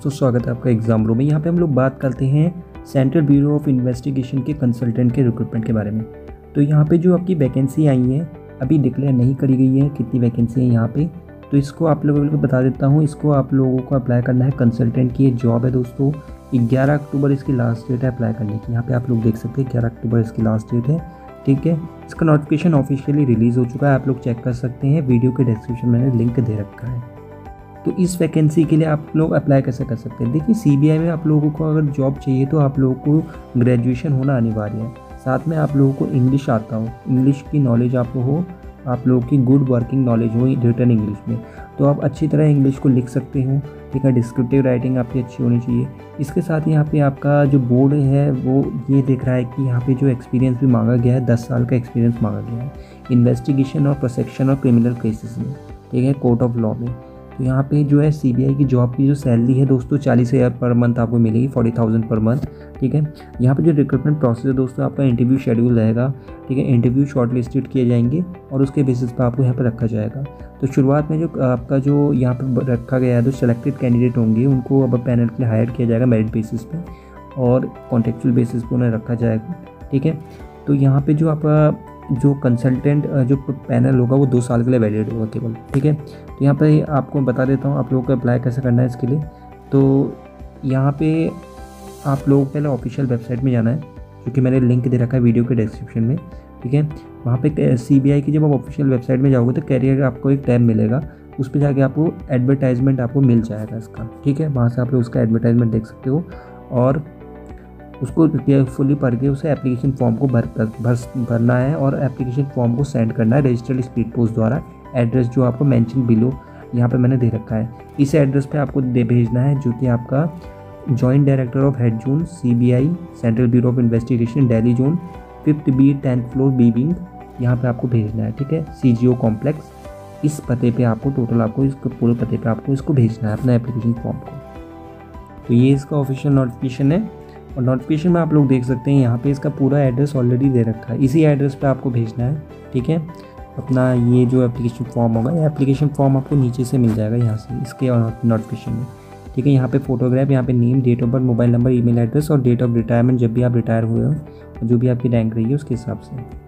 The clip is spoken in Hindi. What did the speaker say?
दोस्तों, स्वागत है आपका एग्ज़ाम रूम में। यहाँ पे हम लोग बात करते हैं सेंट्रल ब्यूरो ऑफ़ इन्वेस्टिगेशन के कंसल्टेंट के रिक्रूटमेंट के बारे में। तो यहाँ पे जो आपकी वैकेंसी आई है, अभी डिक्लेयर नहीं करी गई है, कितनी वैकेंसी है यहाँ पे। तो इसको आप लोगों को बता देता हूँ, इसको आप लोगों को अप्लाई करना है। कंसल्टेंट की जॉब है दोस्तों, ग्यारह अक्टूबर इसकी लास्ट डेट है अप्लाई करने की। यहाँ पे आप लोग देख सकते हैं, ग्यारह अक्टूबर इसकी लास्ट डेट है, ठीक है? इसका नोटिफिकेशन ऑफिशियली रिलीज़ हो चुका है, आप लोग चेक कर सकते हैं। वीडियो के डिस्क्रिप्शन में मैंने लिंक दे रखा है। तो इस वैकेंसी के लिए आप लोग अप्लाई कैसे कर सकते हैं? देखिए सीबीआई में आप लोगों को अगर जॉब चाहिए तो आप लोगों को ग्रेजुएशन होना अनिवार्य है। साथ में आप लोगों को इंग्लिश आता हो। इंग्लिश की नॉलेज आपको हो, आप लोगों की गुड वर्किंग नॉलेज हो रिटर्न इंग्लिश में तो आप अच्छी तरह इंग्लिश को लिख सकते हो। ठीक है डिस्क्रिप्टिव राइटिंग आपकी अच्छी होनी चाहिए। इसके साथ यहाँ पे आपका जो बोर्ड है, वो ये देख रहा है कि यहाँ पे जो एक्सपीरियंस भी मांगा गया है, दस साल का एक्सपीरियंस मांगा गया है। इन्वेस्टिगेशन और प्रोसेक्शन और क्रिमिनल केसेस में, ठीक है कोर्ट ऑफ़ लॉ में। तो यहाँ पे जो है सीबीआई की जॉब की जो सैलरी है दोस्तों चालीस हज़ार पर मंथ आपको मिलेगी फोर्टी थाउज़ेंड पर मंथ ठीक है? यहाँ पे जो रिक्रूटमेंट प्रोसेस है दोस्तों, आपका इंटरव्यू शेड्यूल रहेगा, ठीक है? इंटरव्यू शॉर्ट लिस्टेड किए जाएँगे और उसके बेसिस पर आपको यहाँ पर रखा जाएगा। तो शुरुआत में जो आपका जो यहाँ पर रखा गया है, जो सेलेक्टेड कैंडिडेट होंगे, उनको अब पैनल के लिए हायर किया जाएगा मेरिट बेसिस पर और कॉन्टेक्चुअल बेसिस पर उन्हें रखा जाएगा, ठीक है? तो यहाँ पे जो आपका जो कंसल्टेंट जो पैनल होगा वो दो साल के लिए वैलिड होगा केवल, ठीक है? तो यहाँ पे आपको बता देता हूँ आप लोगों को अप्लाई कैसे करना है इसके लिए। तो यहाँ पे आप लोगों को पहले ऑफिशियल वेबसाइट में जाना है क्योंकि मैंने लिंक दे रखा है वीडियो के डिस्क्रिप्शन में, ठीक है? वहाँ पे सी बी आई की जब आप ऑफिशियल वेबसाइट में जाओगे तो कैरियर आपको एक टैब मिलेगा, उस पर जाके आपको एडवर्टाइजमेंट आपको मिल जाएगा इसका, ठीक है? वहाँ से आप लोग उसका एडवर्टाइजमेंट देख सकते हो और उसको केयरफुली पढ़ के उसे एप्लीकेशन फॉर्म को भर भर भरना है और एप्लीकेशन फॉर्म को सेंड करना है रजिस्टर्ड स्पीड पोस्ट द्वारा। एड्रेस जो आपको मैंशन बिलो यहाँ पे मैंने दे रखा है। इस एड्रेस पे आपको दे, भेजना है जो कि आपका joint director of head zone CBI central bureau of investigation Delhi zone fifth B tenth floor B wing यहाँ पे आपको भेजना है, ठीक है? सीजीओ कॉम्प्लेक्स इस पते पे आपको टोटल आपको इस पूरे पते पे आपको इसको भेजना है अपना एप्लीकेशन फॉर्म को। तो ये इसका ऑफिशियल नोटिफिकेशन है। और नोटिफिकेशन में आप लोग देख सकते हैं, यहाँ पे इसका पूरा एड्रेस ऑलरेडी दे रखा है। इसी एड्रेस पे आपको भेजना है, ठीक है? अपना ये जो एप्लीकेशन फॉर्म होगा, ये एप्लीकेशन फॉर्म आपको नीचे से मिल जाएगा यहाँ से, इसके नोटिफिकेशन में, ठीक है? यहाँ पे फोटोग्राफ यहाँ पे name date of birth mobile number email address और डेट ऑफ़ रिटायरमेंट जब भी आप रिटायर हुए हो, जो भी आपकी रैंक रही है उसके हिसाब से।